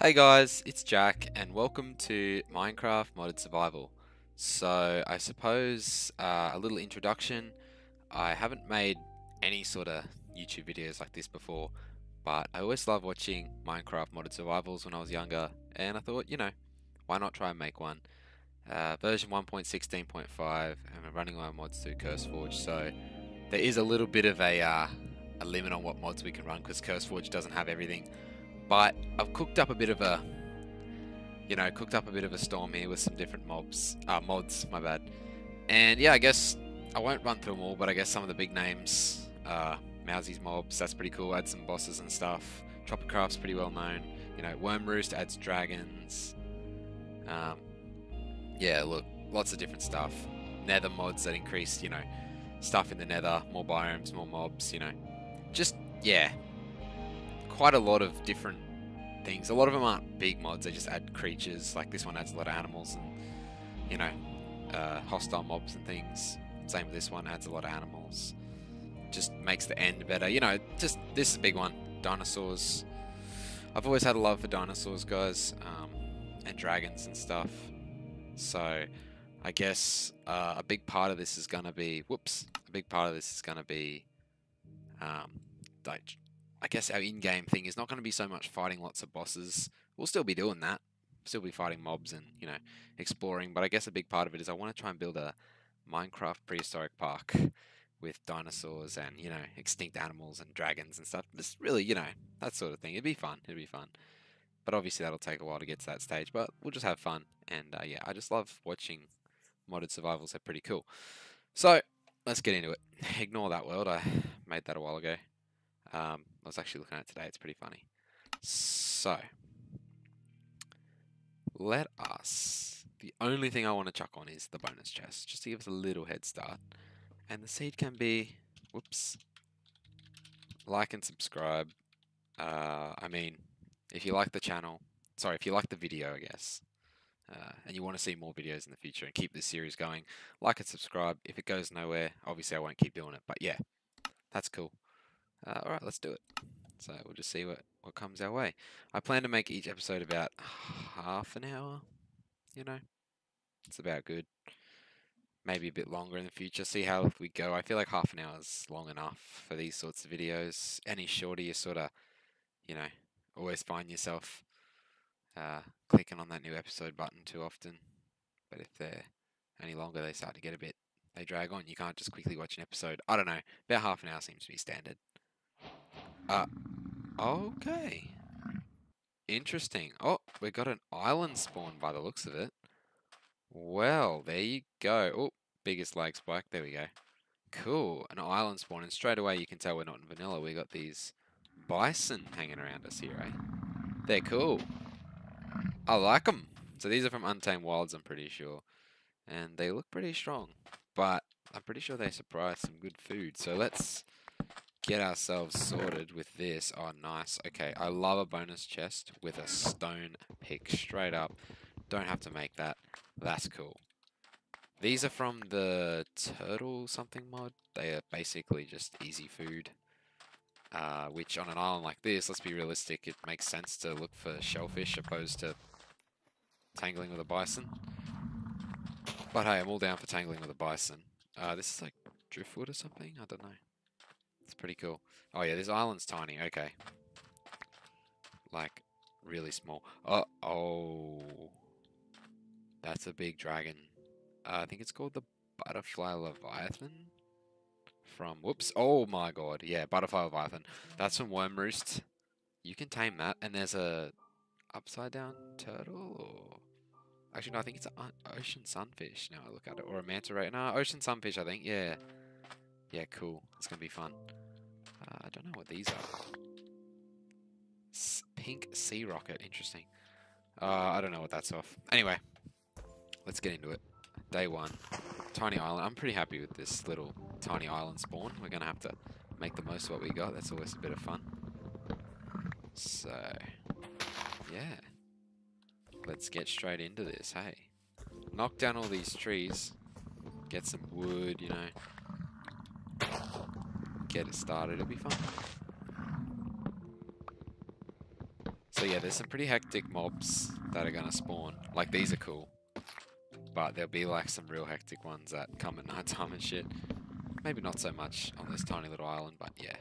Hey guys, it's Jack, and welcome to Minecraft Modded Survival. So, I suppose uh, a little introduction. I haven't made any sort of YouTube videos like this before, but I always loved watching Minecraft Modded Survivals when I was younger, and I thought, you know, why not try and make one? Uh, version 1.16.5, and I'm running my mods through CurseForge, so there is a little bit of a, uh, a limit on what mods we can run because CurseForge doesn't have everything. But I've cooked up a bit of a, you know, cooked up a bit of a storm here with some different mobs, uh, mods, my bad. And yeah, I guess I won't run through them all, but I guess some of the big names, uh, Mowzie's Mobs, that's pretty cool. Add some bosses and stuff. Tropicraft's pretty well known. You know, Wyrmroost adds dragons. Um, yeah, look, lots of different stuff. Nether mods that increase, you know, stuff in the Nether, more biomes, more mobs. You know, just yeah, quite a lot of different things. A lot of them aren't big mods, they just add creatures. Like this one adds a lot of animals and, you know, uh, hostile mobs and things. Same with this one, adds a lot of animals. Just makes the end better. You know, just this is a big one. Dinosaurs. I've always had a love for dinosaurs, guys, um, and dragons and stuff. So, I guess uh, a big part of this is going to be, whoops, a big part of this is going to be, um, I guess our in-game thing is not going to be so much fighting lots of bosses. We'll still be doing that. Still be fighting mobs and, you know, exploring. But I guess a big part of it is I want to try and build a Minecraft prehistoric park with dinosaurs and, you know, extinct animals and dragons and stuff. Just really, you know, that sort of thing. It'd be fun. It'd be fun. But obviously that'll take a while to get to that stage. But we'll just have fun. And uh, yeah, I just love watching modded survivals. They're pretty cool. So let's get into it. Ignore that world. I made that a while ago. Um, I was actually looking at it today. It's pretty funny. So, let us. The only thing I want to chuck on is the bonus chest, just to give us a little head start. And the seed can be, whoops, like and subscribe. Uh, I mean, if you like the channel, sorry, if you like the video, I guess, uh, and you want to see more videos in the future and keep this series going, like and subscribe. If it goes nowhere, obviously I won't keep doing it, but yeah, that's cool. Uh, Alright, let's do it. So we'll just see what, what comes our way. I plan to make each episode about half an hour, you know. It's about good. Maybe a bit longer in the future. See how we go. I feel like half an hour is long enough for these sorts of videos. Any shorter, you sort of, you know, always find yourself uh, clicking on that new episode button too often. But if they're any longer, they start to get a bit, they drag on. You can't just quickly watch an episode. I don't know. About half an hour seems to be standard. Uh, okay. Interesting. Oh, we got an island spawn by the looks of it. Well, there you go. Oh, biggest lag spike. There we go. Cool. An island spawn. And straight away you can tell we're not in vanilla. We got these bison hanging around us here, eh? They're cool. I like them. So these are from Untamed Wilds, I'm pretty sure. And they look pretty strong. But I'm pretty sure they surprise some good food. So let's get ourselves sorted with this. Oh, nice. Okay, I love a bonus chest with a stone pick straight up. Don't have to make that. That's cool. These are from the turtle something mod. They are basically just easy food. Uh, which on an island like this, let's be realistic, it makes sense to look for shellfish opposed to tangling with a bison. But hey, I'm all down for tangling with a bison. Uh, this is like driftwood or something? I don't know. It's pretty cool. Oh yeah, this island's tiny. Okay. Like, really small. Oh, oh. That's a big dragon. Uh, I think it's called the Butterfly Leviathan. From, whoops. Oh my god. Yeah, Butterfly Leviathan. That's from Wyrmroost. You can tame that. And there's a upside down turtle or... Actually, no, I think it's an ocean sunfish now I look at it. Or a manta ray. No, ocean sunfish, I think. Yeah. Yeah, cool. It's going to be fun. Uh, I don't know what these are. S pink sea rocket. Interesting. Uh, I don't know what that's off. Anyway, let's get into it. Day one. Tiny island. I'm pretty happy with this little tiny island spawn. We're going to have to make the most of what we got. That's always a bit of fun. So, yeah. Let's get straight into this, hey. Knock down all these trees. Get some wood, you know get it started, it'll be fun. So yeah, there's some pretty hectic mobs that are gonna spawn. Like these are cool. But there'll be like some real hectic ones that come at night time and shit. Maybe not so much on this tiny little island, but yeah.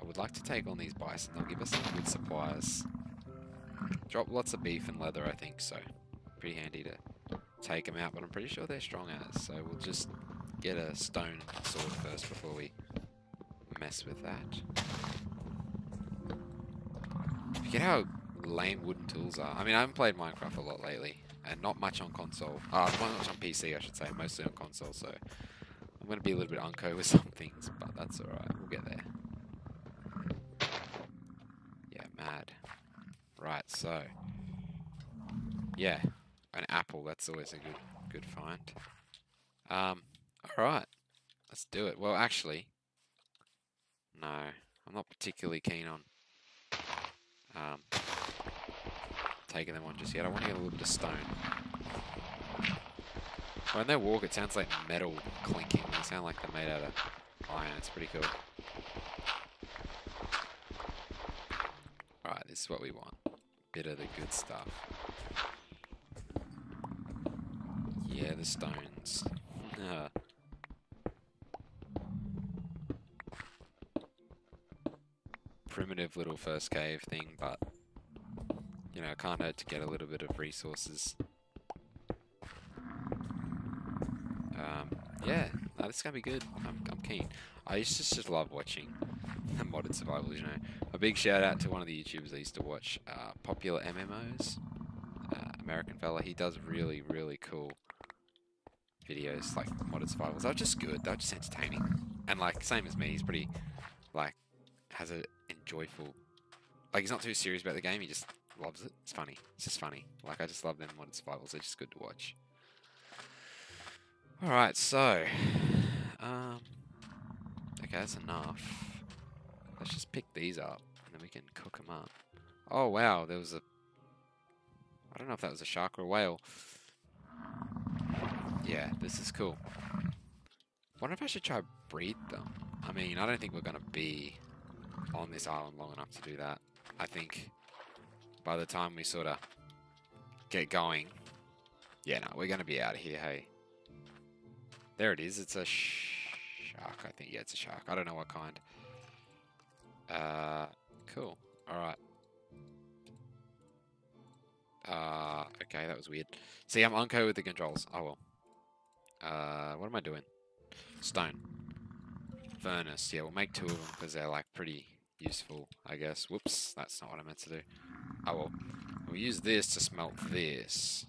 I would like to take on these bison. They'll give us some good supplies. Drop lots of beef and leather, I think, so pretty handy to take them out. But I'm pretty sure they're strong as, so we'll just get a stone sword first before we mess with that. Forget how lame wooden tools are. I mean, I haven't played Minecraft a lot lately, and not much on console. Uh, not much on PC, I should say, mostly on console, so I'm going to be a little bit unco with some things, but that's alright, we'll get there. Yeah, mad. Right, so... Yeah, an apple, that's always a good good find. Um, alright, let's do it. Well, actually, no, I'm not particularly keen on um, taking them on just yet. I want to get a little bit of stone. When they walk, it sounds like metal clinking. They sound like they're made out of iron. It's pretty cool. Alright, this is what we want. Bit of the good stuff. Yeah, the stones. Primitive little first cave thing, but you know, I can't hurt to get a little bit of resources. Um, yeah, no, this is gonna be good. I'm, I'm keen. I used to just love watching the modded survival. You know, a big shout out to one of the YouTubers I used to watch, uh, PopularMMOs. Uh, American fella, he does really, really cool videos like modded survivals. They're just good. They're just entertaining, and like same as me, he's pretty like has a enjoyable. Like he's not too serious about the game. He just loves it. It's funny. It's just funny. Like I just love them modern survivals. They're just good to watch. All right, so um, okay, that's enough. Let's just pick these up, and then we can cook them up. Oh wow, there was a. I don't know if that was a shark or a whale. Yeah, this is cool. Wonder if I should try breed them. I mean, I don't think we're gonna be on this island long enough to do that. I think by the time we sort of get going, yeah, no, we're gonna be out of here. Hey, there it is. It's a sh shark. I think yeah, it's a shark. I don't know what kind. Uh, cool. All right. Uh, okay, that was weird. See, I'm unco with the controls. Oh well. Uh, what am I doing? Stone. Furnace. Yeah, we'll make two of them because they're like pretty useful, I guess. Whoops, that's not what I meant to do. Oh well. We'll use this to smelt this.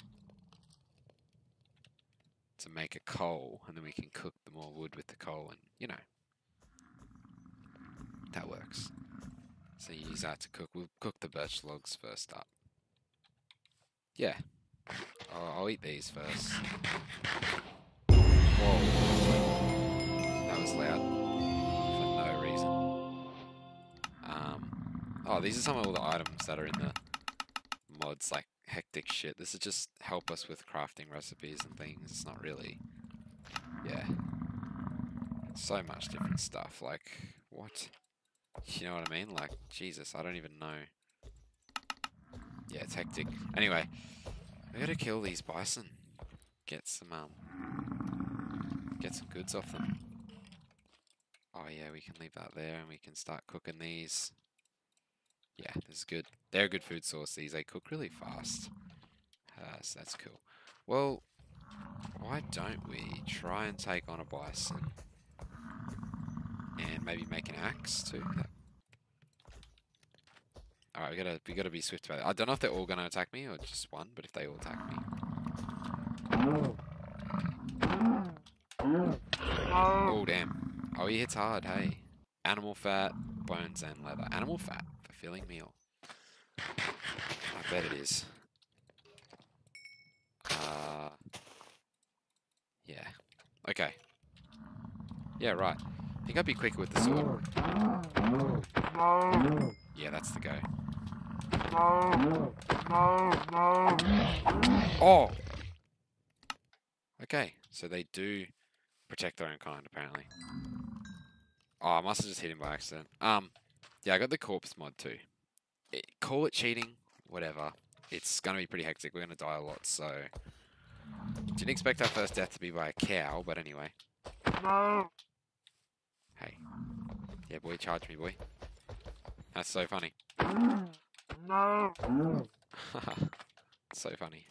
To make a coal, and then we can cook the more wood with the coal, and, you know. That works. So you use that to cook. We'll cook the birch logs first up. Yeah. I'll, I'll eat these first. Whoa. That was loud. Oh, these are some of all the items that are in the mods, like hectic shit. This is just help us with crafting recipes and things. It's not really... Yeah. So much different stuff. Like, what? You know what I mean? Like, Jesus, I don't even know. Yeah, it's hectic. Anyway, we gotta kill these bison. Get some, um... Get some goods off them. Oh yeah, we can leave that there and we can start cooking these. Yeah, this is good. They're a good food source, these. They cook really fast. Uh, so that's cool. Well, why don't we try and take on a bison? And maybe make an axe too? Alright, we gotta we gotta be swift about it. I don't know if they're all gonna attack me or just one, but if they all attack me. Oh damn. Oh he hits hard, hey. Animal fat, bones and leather. Animal fat filling meal. I bet it is. Uh Yeah. Okay. Yeah, right. I think I'd be quicker with the sword. Yeah, that's the go. Oh! Okay, so they do protect their own kind, apparently. Oh, I must have just hit him by accident. Um, Yeah, I got the corpse mod too. It, call it cheating, whatever. It's gonna be pretty hectic. We're gonna die a lot, so didn't expect our first death to be by a cow, but anyway. No! Hey. Yeah, boy, charge me, boy. That's so funny. No! so funny.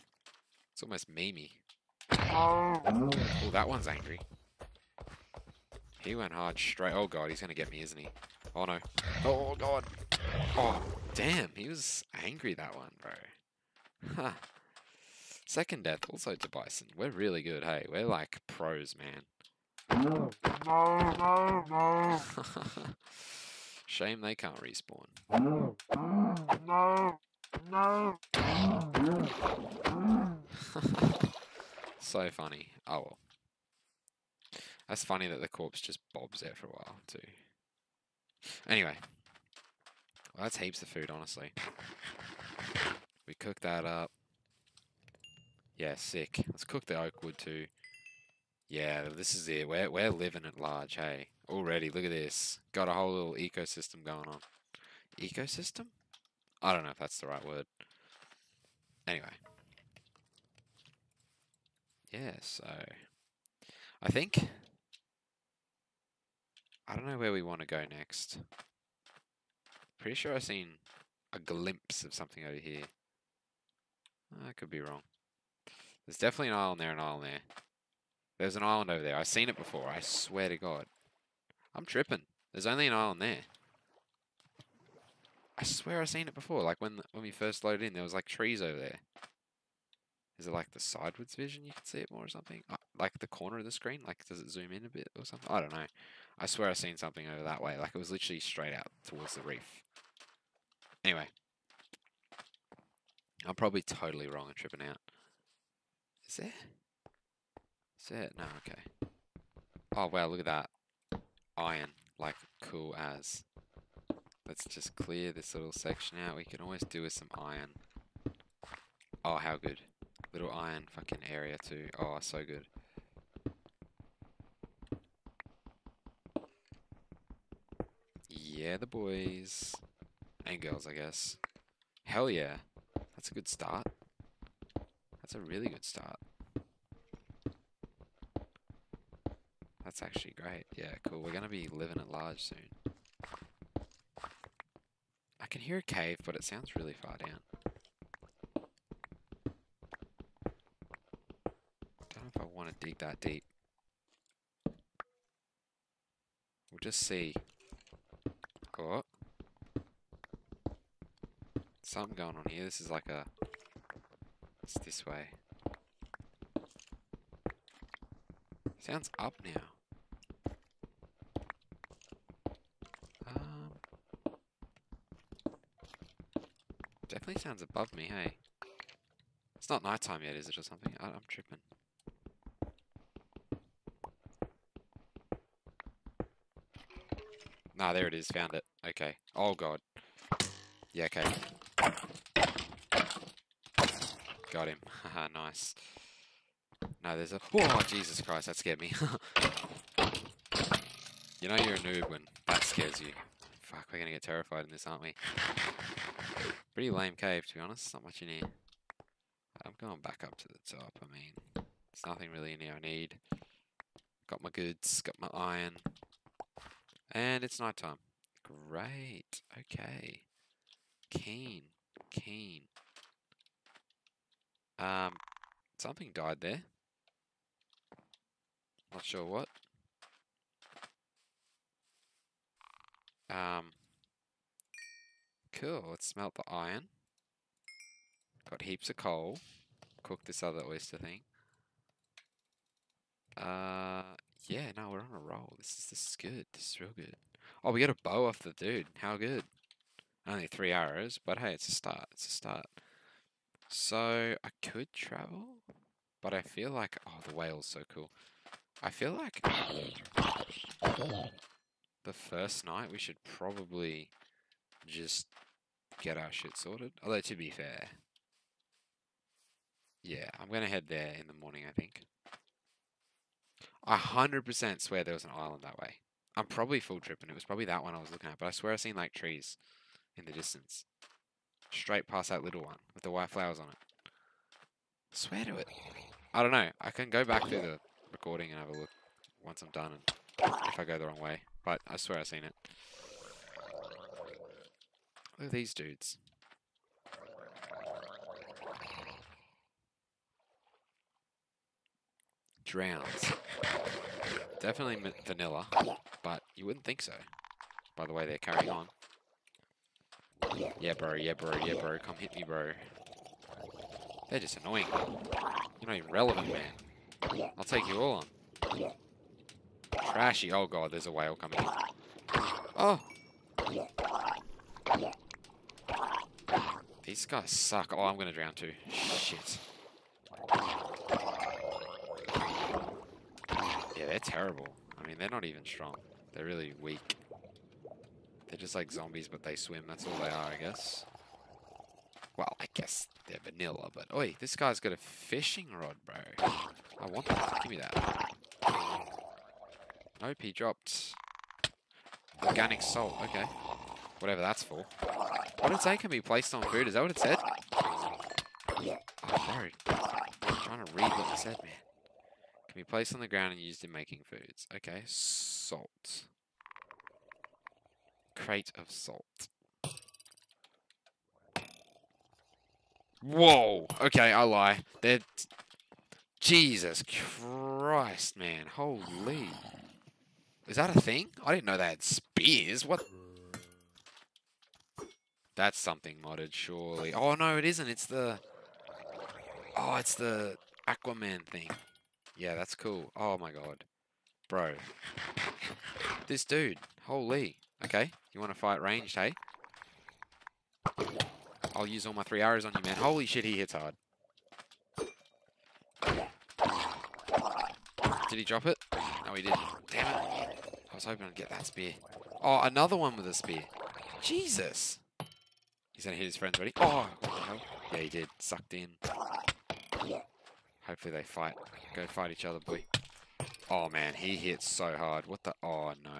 It's almost memey. Oh, that one's angry. He went hard straight. Oh god, he's gonna get me, isn't he? Oh no. Oh god. Oh, damn. He was angry that one, bro. Huh. Second death also to Bison. We're really good, hey. We're like pros, man. No, no, no, Shame they can't respawn. No, no, no. so funny. Oh well. That's funny that the corpse just bobs there for a while too. Anyway. Well, that's heaps of food, honestly. We cook that up. Yeah, sick. Let's cook the oak wood too. Yeah, this is it. We're, we're living at large, hey. Already, look at this. Got a whole little ecosystem going on. Ecosystem? I don't know if that's the right word. Anyway. Yeah, so... I think... I don't know where we want to go next. Pretty sure I've seen a glimpse of something over here. I could be wrong. There's definitely an island there, an island there. There's an island over there. I've seen it before. I swear to God. I'm tripping. There's only an island there. I swear I've seen it before. Like when when we first loaded in, there was like trees over there. Is it like the sideways vision? You can see it more or something? Uh, like the corner of the screen? Like does it zoom in a bit or something? I don't know. I swear I've seen something over that way. Like it was literally straight out towards the reef. Anyway. I'm probably totally wrong and tripping out. Is there? Is there? No, okay. Oh, wow, look at that. Iron. Like, cool as. Let's just clear this little section out. We can always do with some iron. Oh, how good. Little iron fucking area too. Oh, so good. Yeah, the boys. And girls, I guess. Hell yeah. That's a good start. That's a really good start. That's actually great. Yeah, cool. We're going to be living at large soon. I can hear a cave, but it sounds really far down. Don't know if I want to dig that deep. We'll just see. Oh. Something going on here. This is like a it's this way. Sounds up now. Um, definitely sounds above me, hey? It's not nighttime yet, is it, or something? I, I'm tripping. Nah, there it is. Found it. Okay. Oh, God. Yeah, okay. Got him. Haha, nice. No, there's a... Oh, Jesus Christ, that scared me. you know you're a noob when that scares you. Fuck, we're gonna get terrified in this, aren't we? Pretty lame cave, to be honest. Not much in here. I'm going back up to the top. I mean, there's nothing really in here I need. Got my goods, got my iron. And it's night time. Great. Okay. Keen. Keen. Um, something died there. Not sure what. Um, cool. Let's smelt the iron. Got heaps of coal. Cook this other oyster thing. Uh, yeah, no, we're on a roll. This is this is good. This is real good. Oh, we got a bow off the dude. How good. Only three arrows, but hey, it's a start. It's a start. So I could travel, but I feel like oh the whale's so cool. I feel like the first night we should probably just get our shit sorted. Although to be fair, yeah, I'm gonna head there in the morning. I think. I hundred percent swear there was an island that way. I'm probably full tripping. It was probably that one I was looking at, but I swear I seen like trees in the distance. Straight past that little one with the white flowers on it. Swear to it. I don't know. I can go back through the recording and have a look once I'm done and if I go the wrong way. But I swear I've seen it. Look at these dudes. Drowns. Definitely vanilla, but you wouldn't think so. By the way they're carrying on. Yeah, bro, yeah, bro, yeah, bro. Come hit me, bro. They're just annoying. You're not even relevant, man. I'll take you all on. Trashy. Oh, God, there's a whale coming in. Oh! These guys suck. Oh, I'm going to drown too. Shit. Yeah, they're terrible. I mean, they're not even strong. They're really weak. They're just like zombies, but they swim. That's all they are, I guess. Well, I guess they're vanilla, but... Oi, this guy's got a fishing rod, bro. I want that. Give me that. Nope, he dropped... Organic salt. Okay. Whatever that's for. What did it say can be placed on food? Is that what it said? Oh, bro. I'm trying to read what it said, man. Can be placed on the ground and used in making foods. Okay, salt. Crate of salt. Whoa! Okay, I lie. They're... Jesus Christ, man. Holy. Is that a thing? I didn't know they had spears. What? That's something modded, surely. Oh, no, it isn't. It's the... Oh, it's the Aquaman thing. Yeah, that's cool. Oh, my God. Bro. This dude. Holy. Okay, you want to fight ranged, hey? I'll use all my three arrows on you, man. Holy shit, he hits hard. Did he drop it? No, he didn't. Damn it. I was hoping I'd get that spear. Oh, another one with a spear. Jesus. He's going to hit his friends. Ready? Oh? Yeah, he did. Sucked in. Hopefully they fight. Go fight each other, boy. Oh, man. He hits so hard. What the? Oh, no.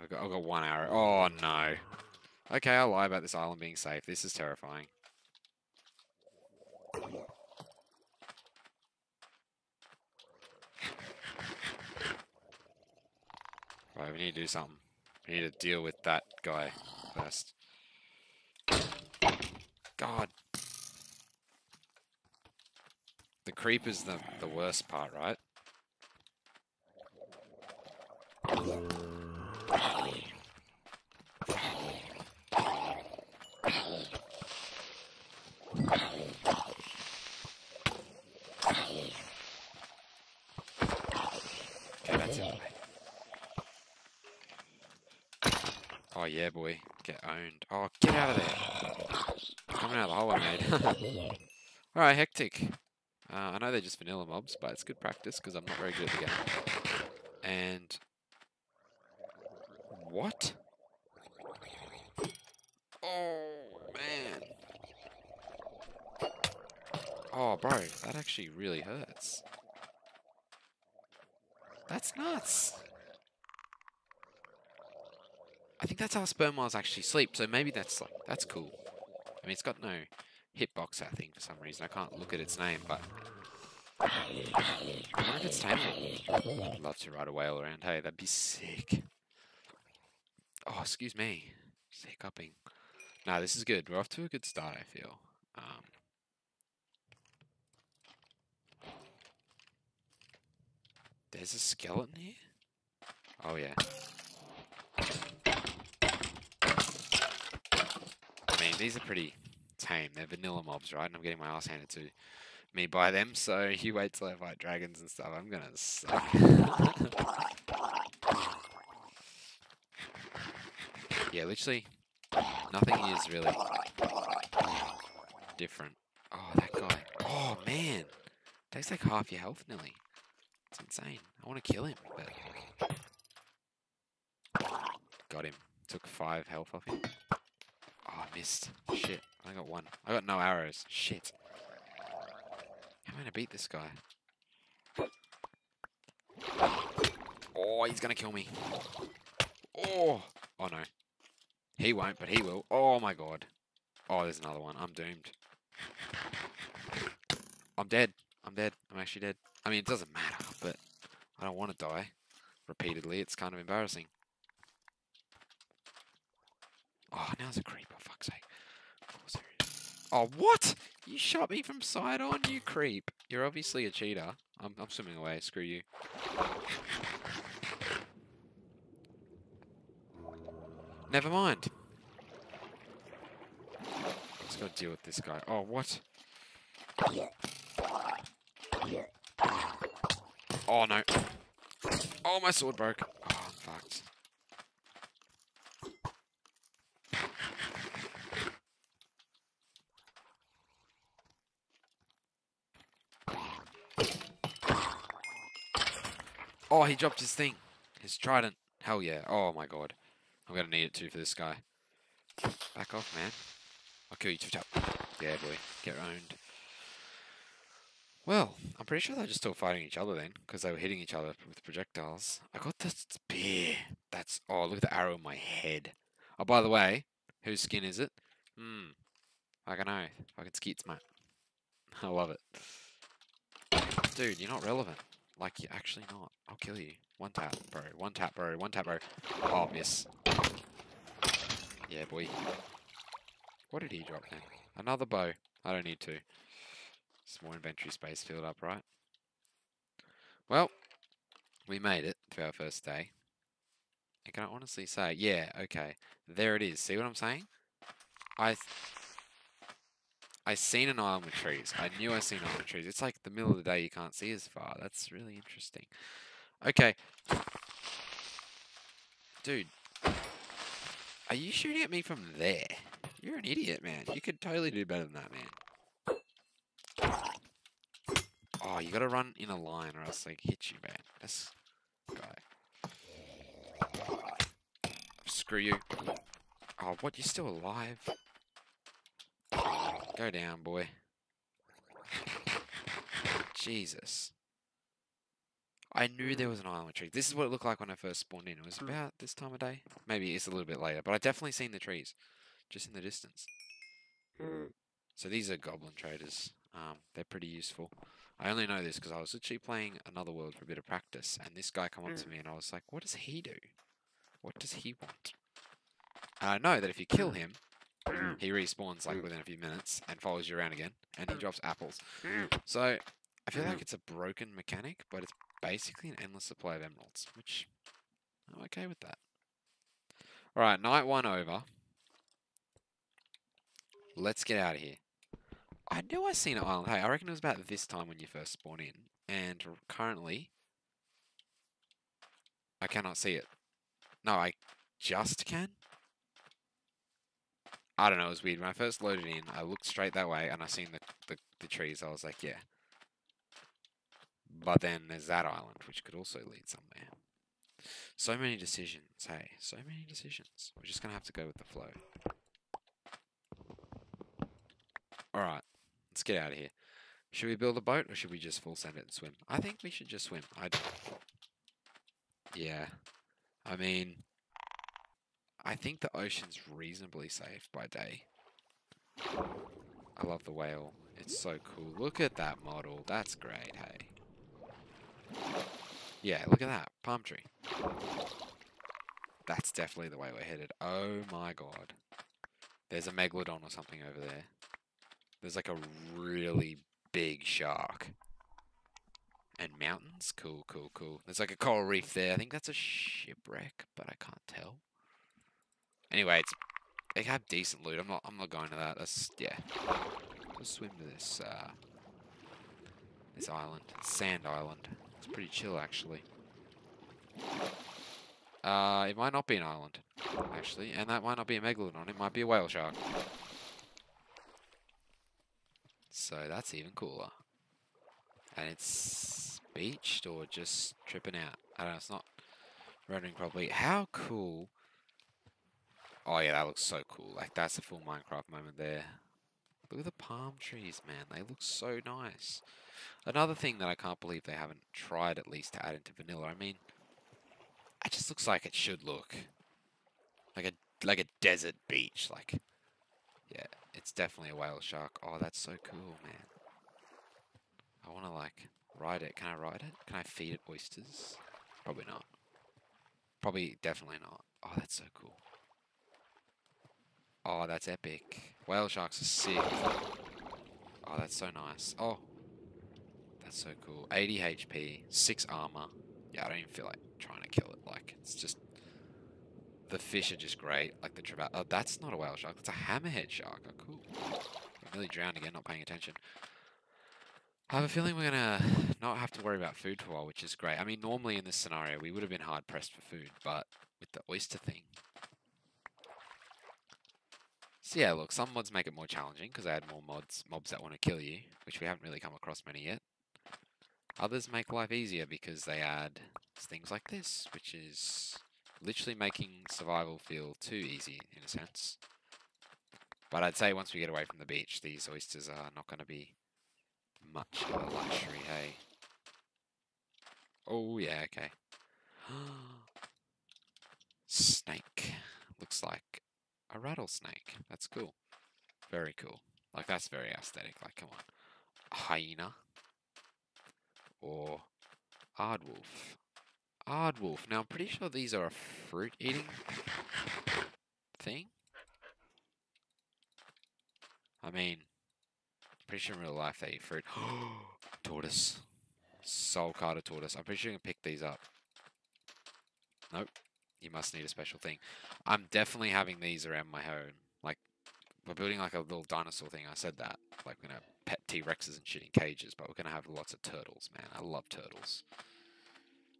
I've got, I've got one arrow. Oh, no. Okay, I'll lie about this island being safe. This is terrifying. Right, we need to do something. We need to deal with that guy first. God. The creep is the, the worst part, right? Oh yeah, boy. Get owned. Oh, get out of there. Coming out of the hole I made. Alright, hectic. Uh, I know they're just vanilla mobs, but it's good practice because I'm not very good at the game. And... What? Oh, man. Oh, bro, that actually really hurts. That's nuts. I think that's how sperm whales actually sleep, so maybe that's like, that's cool. I mean, it's got no hitbox, I think, for some reason. I can't look at its name, but... I wonder if it's tameable. I'd love to ride a whale around. Hey, that'd be sick. Oh, excuse me. Just hiccuping. Nah, this is good. We're off to a good start, I feel. Um, there's a skeleton here? Oh, yeah. I mean, these are pretty tame. They're vanilla mobs, right? And I'm getting my ass handed to me by them, so you wait till I fight dragons and stuff. I'm gonna suck. yeah, literally, nothing is really different. Oh, that guy. Oh, man. Takes like half your health nearly. It's insane. I want to kill him, but... Got him. Took five health off him. Oh, I missed. Shit. I got one. I got no arrows. Shit. How am I going to beat this guy? Oh, he's gonna kill me. Oh, oh no. He won't, but he will. Oh my god. Oh, there's another one. I'm doomed. I'm dead. I'm dead. I'm actually dead. I mean, it doesn't matter, but I don't want to die repeatedly. It's kind of embarrassing. Oh, now there's a creeper, fuck's sake. Oh, Is. Oh, what? You shot me from side on, you creep. You're obviously a cheater. I'm, I'm swimming away. Screw you. Never mind. Just gotta deal with this guy. Oh, what? Oh, no. Oh, my sword broke. Oh, I'm fucked. Oh, he dropped his thing. His trident. Hell yeah. Oh my god. I'm gonna need it too for this guy. Back off, man. I'll kill you two tap. Yeah, boy. Get owned. Well, I'm pretty sure they're just still fighting each other then, because they were hitting each other with projectiles. I got the spear. That's... Oh, look at the arrow in my head. Oh, by the way, whose skin is it? Hmm. I don't know. Fucking skits, mate. I love it. Dude, you're not relevant. Like, you're actually not. I'll kill you. One tap, bro. One tap, bro. One tap, bro. Oh, miss. Yeah, boy. What did he drop then? Another bow. I don't need to. Some more inventory space filled up, right? Well, we made it to our first day. And can I honestly say, yeah, okay, there it is. See what I'm saying? I I seen an island with trees. I knew I seen an island with trees. It's like the middle of the day you can't see as far. That's really interesting. Okay. Dude. Are you shooting at me from there? You're an idiot, man. You could totally do better than that, man. Oh, you gotta run in a line or else they hit you, man. Guy. Screw you. Oh, what? You're still alive? Go down, boy. Jesus. I knew mm. there was an island tree. This is what it looked like when I first spawned in. It was mm. about this time of day. Maybe it's a little bit later, but I definitely seen the trees, just in the distance. Mm. So these are goblin traders. Um, they're pretty useful. I only know this because I was actually playing another world for a bit of practice, and this guy come up to me, and I was like, "What does he do? What does he want?" And I know that if you kill him, he respawns like within a few minutes and follows you around again, and he drops apples. So I feel like it's a broken mechanic, but it's basically an endless supply of emeralds, which I'm okay with that. Alright, night one over. Let's get out of here. I knew I seen an island. Hey, I reckon it was about this time when you first spawn in. And currently, I cannot see it. No, I just can? I don't know, it was weird. When I first loaded in, I looked straight that way and I seen the, the, the trees. I was like, yeah. But then there's that island, which could also lead somewhere. So many decisions, hey, so many decisions. We're just going to have to go with the flow. Alright, let's get out of here. Should we build a boat or should we just full send it and swim? I think we should just swim. I Yeah. I mean, I think the ocean's reasonably safe by day. I love the whale. It's so cool. Look at that model. That's great, hey. Yeah, look at that. Palm tree. That's definitely the way we're headed. Oh my god. There's a megalodon or something over there. There's like a really big shark. And mountains? Cool, cool, cool. There's like a coral reef there. I think that's a shipwreck, but I can't tell. Anyway, it's they have decent loot. I'm not I'm not going to that. That's yeah. Let's swim to this uh this island. Sand Island. It's pretty chill actually. Uh it might not be an island, actually, and that might not be a megalodon, it might be a whale shark. So that's even cooler. And it's beached or just tripping out. I don't know, it's not rendering properly. How cool Oh yeah, that looks so cool. Like that's a full Minecraft moment there. Look at the palm trees, man. They look so nice. Another thing that I can't believe they haven't tried at least to add into vanilla. I mean, It just looks like it should look. Like a like a desert beach. Like, yeah, it's definitely a whale shark. Oh, that's so cool, man. I want to like ride it. Can I ride it? Can I feed it oysters? Probably not. Probably, definitely not. Oh, that's so cool. Oh, that's epic. Whale sharks are sick. Oh, that's so nice. Oh, that's so cool. 80 HP, 6 armor. Yeah, I don't even feel like trying to kill it. Like, it's just... The fish are just great. Like the trevally. Oh, that's not a whale shark. That's a hammerhead shark. Oh, cool. I nearly drowned again, not paying attention. I have a feeling we're gonna not have to worry about food for a while, which is great. I mean, normally in this scenario, we would have been hard pressed for food, but with the oyster thing. So yeah, look, some mods make it more challenging because they add more mods, mobs that want to kill you, which we haven't really come across many yet. Others make life easier because they add things like this, which is literally making survival feel too easy in a sense. But I'd say once we get away from the beach, these oysters are not going to be much of a luxury, hey? Oh, yeah, okay. Snake. Looks like a rattlesnake. That's cool. Very cool. Like, that's very aesthetic. Like, come on. A hyena. Or aardwolf. Aardwolf. Now, I'm pretty sure these are a fruit-eating thing. I mean, pretty sure in real life they eat fruit. tortoise. Sulcata tortoise. I'm pretty sure you can pick these up. Nope. You must need a special thing. I'm definitely having these around my home. Like, we're building like a little dinosaur thing. I said that. Like, we're going to pet T-Rexes and shit in cages, but we're going to have lots of turtles, man. I love turtles.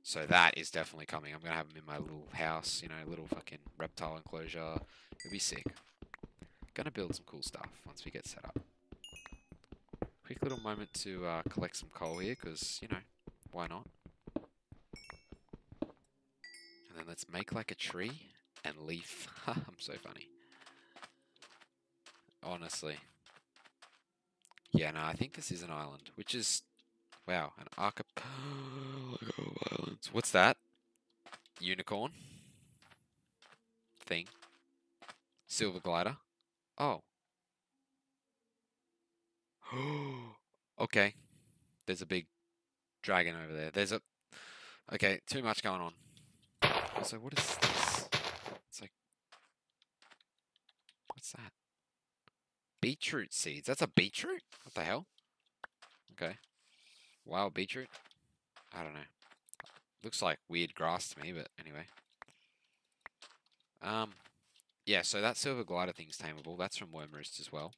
So that is definitely coming. I'm going to have them in my little house, you know, little fucking reptile enclosure. It'll be sick. Gonna build some cool stuff once we get set up. Quick little moment to uh, collect some coal here, because, you know, why not? And then let's make like a tree and leaf. I'm so funny. Honestly. Yeah, no, I think this is an island, which is, wow, an archipelago of islands. What's that? Unicorn? Thing? Silver glider? Oh. okay. There's a big dragon over there. There's a... Okay, too much going on. So what is this? It's like... What's that? Beetroot seeds. That's a beetroot? What the hell? Okay. Wild beetroot? I don't know. Looks like weird grass to me, but anyway. Um, yeah, so that silver glider thing's tameable. That's from Wyrmroost as well.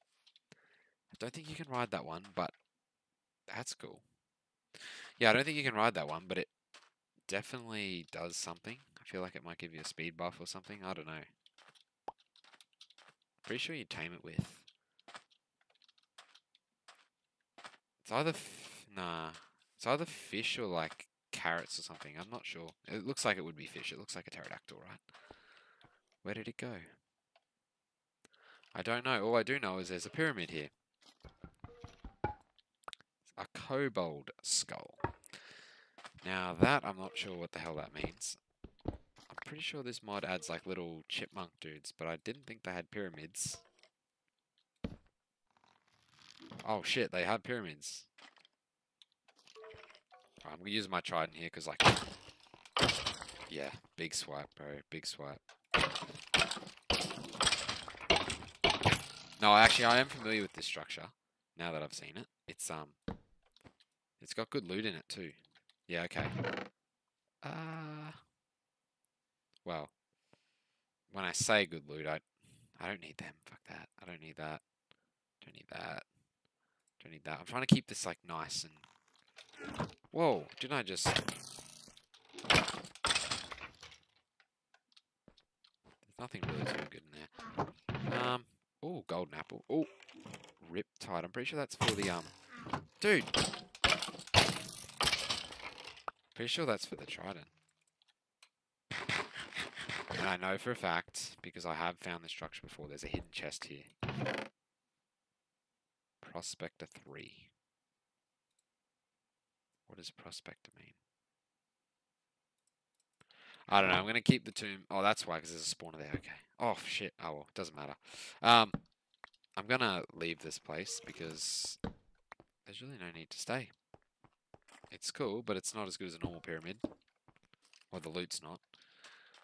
I don't think you can ride that one, but that's cool. Yeah, I don't think you can ride that one, but it definitely does something. I feel like it might give you a speed buff or something. I don't know. Pretty sure you tame it with. It's either nah. It's either fish or like carrots or something. I'm not sure. It looks like it would be fish. It looks like a pterodactyl, right? Where did it go? I don't know. All I do know is there's a pyramid here. A kobold skull. Now that, I'm not sure what the hell that means. I'm pretty sure this mod adds like little chipmunk dudes, but I didn't think they had pyramids. Oh shit, they had pyramids. Right, I'm gonna use my trident here because like... Yeah, big swipe, bro. Big swipe. No, actually, I am familiar with this structure. Now that I've seen it, it's um, it's got good loot in it too. Yeah, okay. Uh, well, when I say good loot, I, I don't need them. Fuck that. I don't need that. Don't need that. Don't need that. I'm trying to keep this like nice and. Whoa! Didn't I just? nothing really good in there. Um, oh, golden apple. Oh, riptide. I'm pretty sure that's for the, um, dude. Pretty sure that's for the trident. And I know for a fact, because I have found this structure before, there's a hidden chest here. Prospector 3. What does Prospector mean? I don't know. I'm gonna keep the tomb. Oh, that's why, because there's a spawner there. Okay. Oh shit. Oh well, doesn't matter. Um, I'm gonna leave this place because there's really no need to stay. It's cool, but it's not as good as a normal pyramid. Or the loot's not.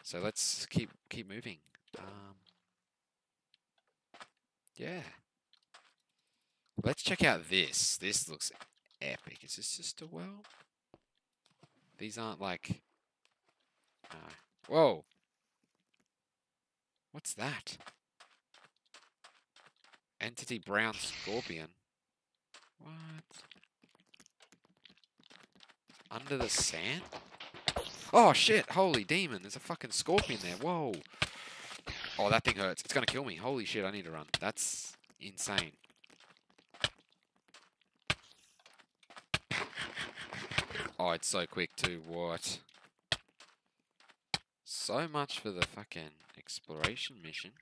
So let's keep keep moving. Um, yeah. Let's check out this. This looks epic. Is this just a well? These aren't like... Whoa! What's that? Entity Brown Scorpion. What? Under the sand? Oh shit! Holy demon! There's a fucking scorpion there. Whoa! Oh, that thing hurts. It's gonna kill me. Holy shit! I need to run. That's insane. Oh, it's so quick too. What? So much for the fucking exploration mission.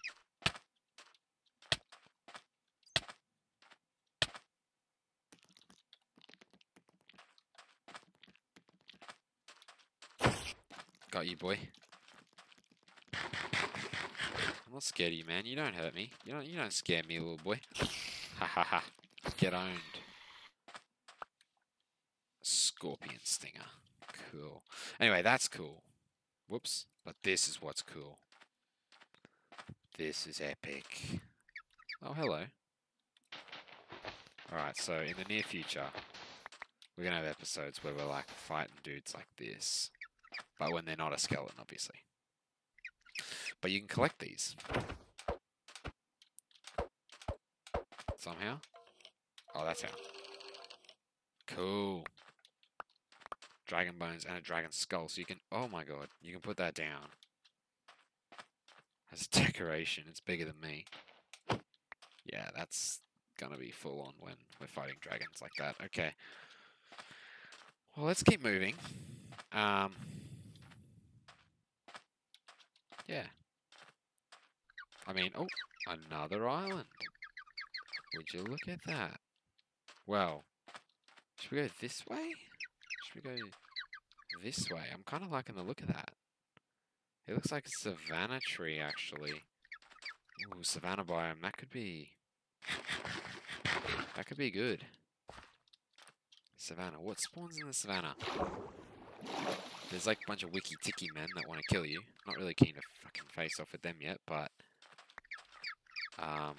Got you, boy. I'm not scared of you, man. You don't hurt me. You don't. You don't scare me, little boy. Ha ha ha. Get owned. Scorpion stinger. Cool. Anyway, that's cool. Whoops. But this is what's cool. This is epic. Oh, hello. Alright, so in the near future, we're going to have episodes where we're like fighting dudes like this. But when they're not a skeleton, obviously. But you can collect these. Somehow. Oh, that's how. Cool. Dragon bones and a dragon skull. So you can, oh my god, you can put that down. As a decoration, it's bigger than me. Yeah, that's gonna be full on when we're fighting dragons like that. Okay. Well, let's keep moving. Um, yeah. I mean, oh, another island. Would you look at that? Well, should we go this way? Should we go this way? I'm kind of liking the look of that. It looks like a savanna tree, actually. Ooh, savanna biome. That could be... That could be good. Savannah. What spawns in the savannah? There's like a bunch of wiki tiki men that want to kill you. Not really keen to fucking face off with them yet, but... Um...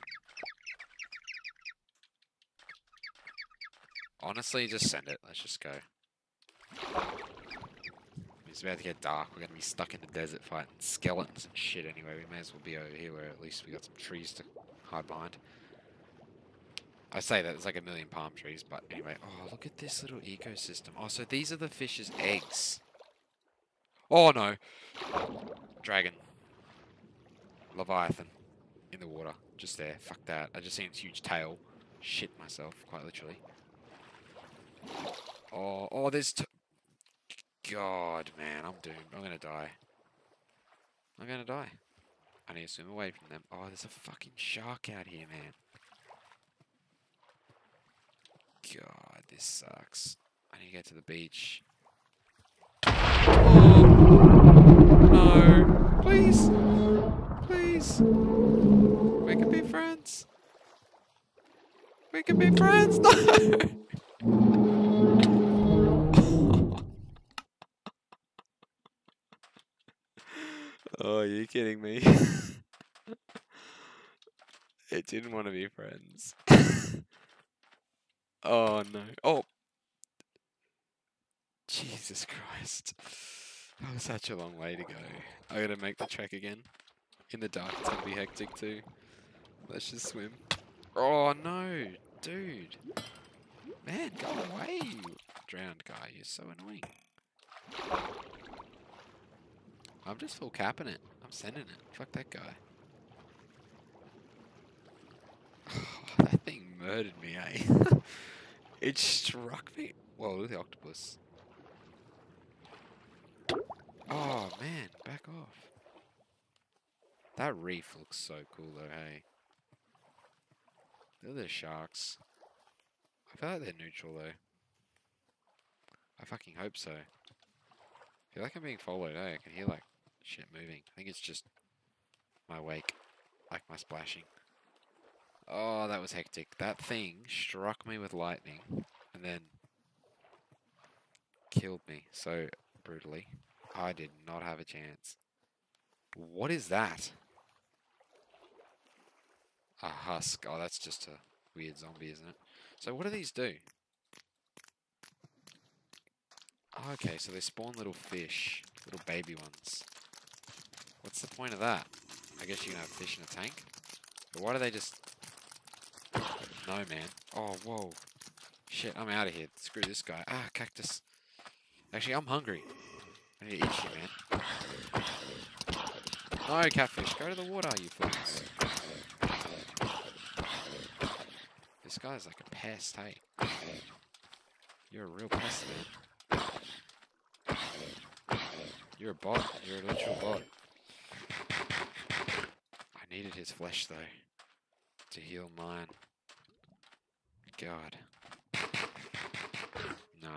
Honestly, just send it. Let's just go. It's about to get dark. We're going to be stuck in the desert fighting skeletons and shit anyway. We may as well be over here where at least we got some trees to hide behind. I say that, there's like a million palm trees, but anyway. Oh, look at this little ecosystem. Oh, so these are the fish's eggs. Oh, no. Dragon. Leviathan. In the water. Just there. Fuck that. I just seen its huge tail. Shit myself, quite literally. Oh, oh, there's... God, man, I'm doomed. I'm gonna die. I'm gonna die. I need to swim away from them. Oh, there's a fucking shark out here, man. God, this sucks. I need to get to the beach. We can be friends. Oh, you kidding me? it didn't want to be friends. Oh no. Oh. Jesus Christ. That was such a long way to go. I gotta make the trek again. In the dark, it's gonna be hectic too. Let's just swim. Oh no, dude. Man, go away, you drowned guy. You're so annoying. I'm just full capping it. I'm sending it. Fuck that guy. Oh, that thing murdered me, eh? It struck me. Whoa, look at the octopus. Oh, man, back off. That reef looks so cool, though, hey? They're the sharks. I feel like they're neutral, though. I fucking hope so. I feel like I'm being followed, eh? I can hear, like, shit moving? I think it's just my wake, like my splashing. Oh, that was hectic. That thing struck me with lightning and then killed me so brutally. I did not have a chance. What is that? A husk. Oh, that's just a weird zombie, isn't it? So what do these do? Oh, okay, so they spawn little fish. Little baby ones. What's the point of that? I guess you can have fish in a tank? But why do they just... No, man. Oh, whoa. Shit, I'm out of here. Screw this guy. Ah, cactus. Actually, I'm hungry. I need to eat shit, man. No, catfish. Go to the water, you fools. This guy's like a pest, hey. You're a real pest, man. You're a bot. You're a literal bot. I needed his flesh, though, to heal mine. God. No.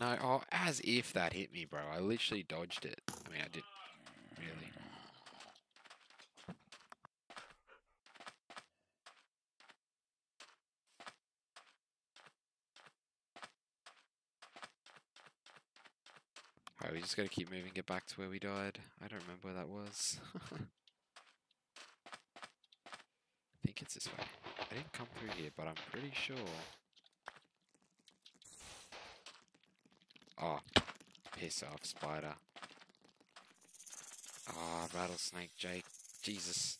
No, oh, as if that hit me, bro. I literally dodged it. I mean, I did really. Alright, we just gotta keep moving, get back to where we died. I don't remember where that was. I think it's this way. I didn't come through here, but I'm pretty sure. Oh, piss off, spider. Ah, oh, rattlesnake, Jake. Jesus.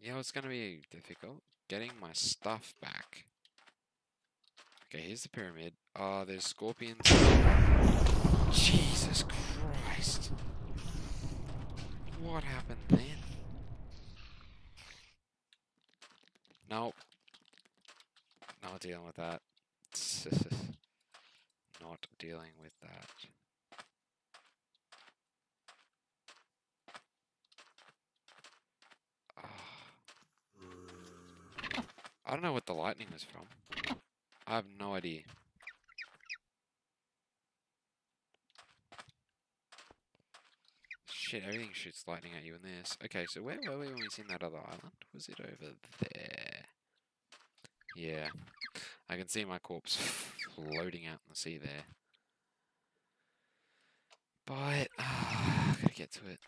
Yeah, it's gonna be difficult getting my stuff back. Okay, here's the pyramid. Oh, there's scorpions. Jesus Christ. What happened then? Nope. Not dealing with that. Not dealing with that. Ah. I don't know what the lightning was from. I have no idea. Shit, everything shoots lightning at you in this. Okay, so where were we when we seen that other island? Was it over there? Yeah. I can see my corpse floating out in the sea there. But, uh, gotta get to it.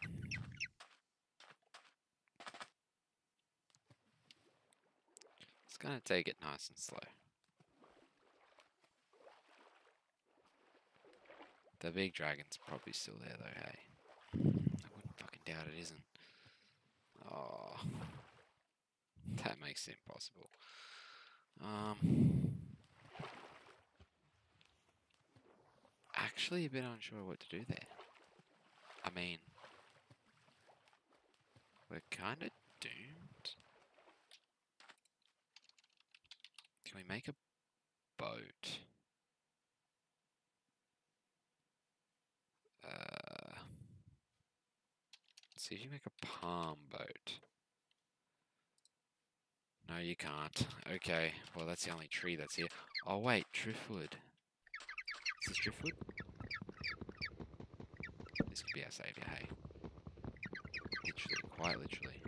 It's gonna take it nice and slow. The big dragon's probably still there though, hey? Doubt it isn't. Oh. That makes it impossible. Um, actually, a bit unsure what to do there. I mean, we're kind of doomed. Can we make a boat? Uh, see if you make a palm boat. No, you can't. Okay, well that's the only tree that's here. Oh wait, driftwood. Is this driftwood? This could be our saviour, hey. Literally, quite literally.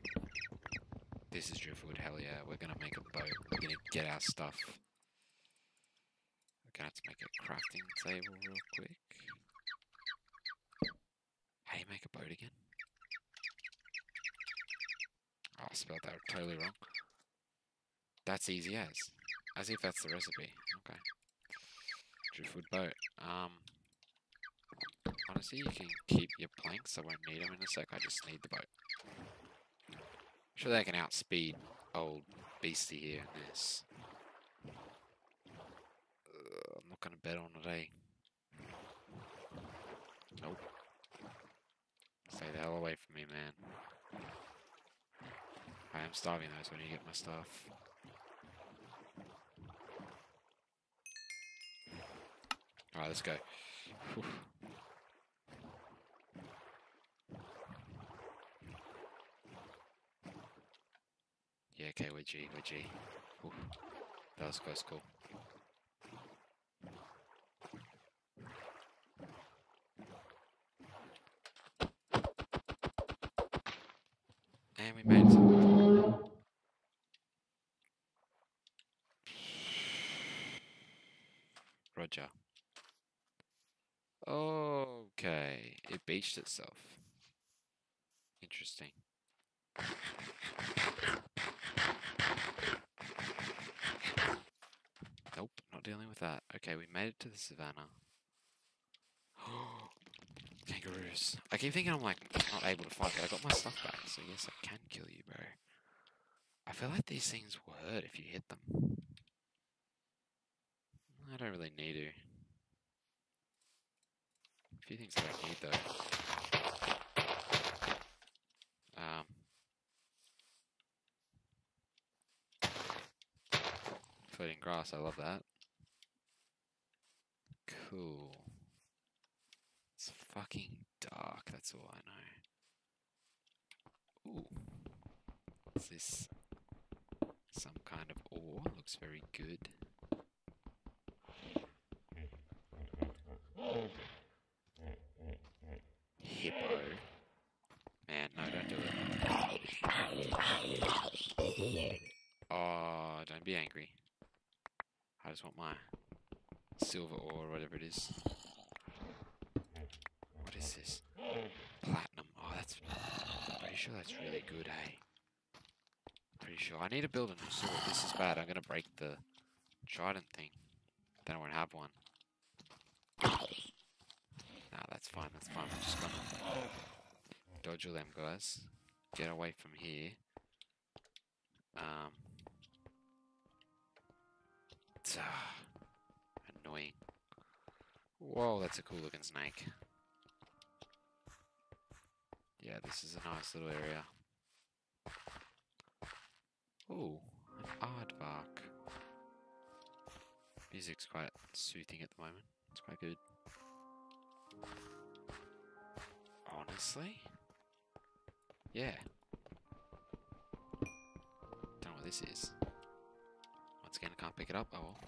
This is driftwood, hell yeah. We're gonna make a boat. We're gonna get our stuff. We're gonna have to make a crafting table real quick. Hey, make a boat again. Oh, I spelled that totally wrong. That's easy as. As if that's the recipe. Okay. Driftwood boat. Um, honestly, you can keep your planks. I won't need them in a sec. I just need the boat. I'm sure they can outspeed old beastie here in this. Uh, I'm not going to bet on it, eh? Nope. Stay the hell away from me, man. I am starving though, so I need to get my stuff. Alright, let's go. Whew. Yeah, okay, we're G, we're G. Whew. That was close, cool. And we made it. Roger. Okay, it beached itself. Interesting. Nope, not dealing with that. Okay, we made it to the savannah. Kangaroos. I keep thinking I'm like not able to fight, but I got my stuff back, so yes, I can kill you, bro. I feel like these things will hurt if you hit them. I don't really need to. A few things I don't need though. Um, floating grass, I love that. Cool. It's fucking dark, that's all I know. Ooh. Is this some kind of ore? Looks very good. Hippo. Man, no, don't do it. Oh, don't be angry. I just want my silver ore or whatever it is. What is this? Platinum. Oh, that's. Pretty sure that's really good, hey? Pretty sure. I need to build a new sword. This is bad. I'm gonna break the trident thing. Then I won't have one. Nah, that's fine, that's fine. I'm just gonna dodge all them guys. Get away from here. Um. Uh, annoying. Whoa, that's a cool looking snake. Yeah, this is a nice little area. Ooh, an aardvark. Music's quite soothing at the moment. It's quite good. Honestly? Yeah. Don't know what this is. Once again, I can't pick it up. Oh well.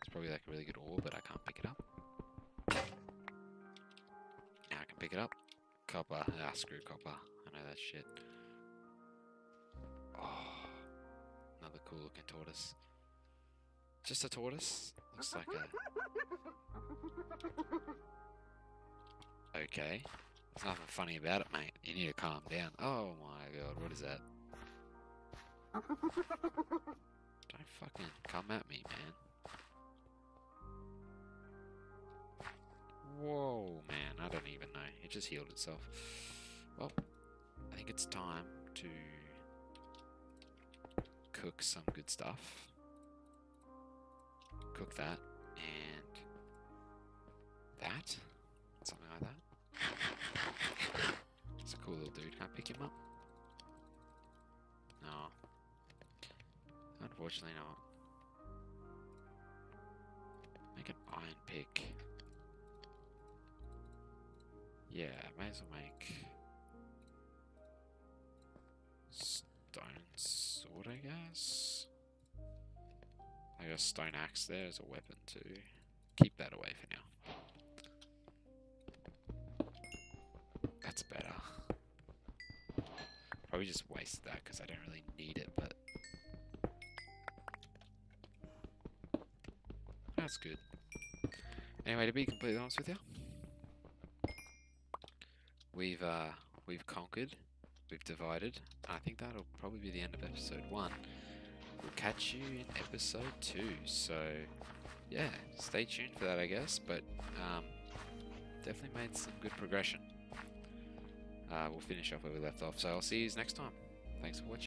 It's probably like a really good ore, but I can't pick it up. Now I can pick it up. Copper. Ah, screw copper. I know that shit. Oh, another cool looking tortoise. Just a tortoise? Looks like a. Okay. There's nothing funny about it, mate. You need to calm down. Oh my god, what is that? Don't fucking come at me, man. Whoa, man, I don't even know. It just healed itself. Well, I think it's time to cook some good stuff. Cook that and that. Something like that. It's a cool little dude. Can I pick him up? No. Unfortunately not. Make an iron pick. Yeah, may as well make stone sword, I guess. I guess stone axe there as a weapon too. Keep that away for now. That's better. Probably just wasted that because I don't really need it, but that's good. Anyway, to be completely honest with you, we've uh, we've conquered, we've divided. I think that'll probably be the end of episode one. We'll catch you in episode two. So yeah, stay tuned for that, I guess. But um, definitely made some good progression. Uh, we'll finish off where we left off. So I'll see you next time. Thanks for watching.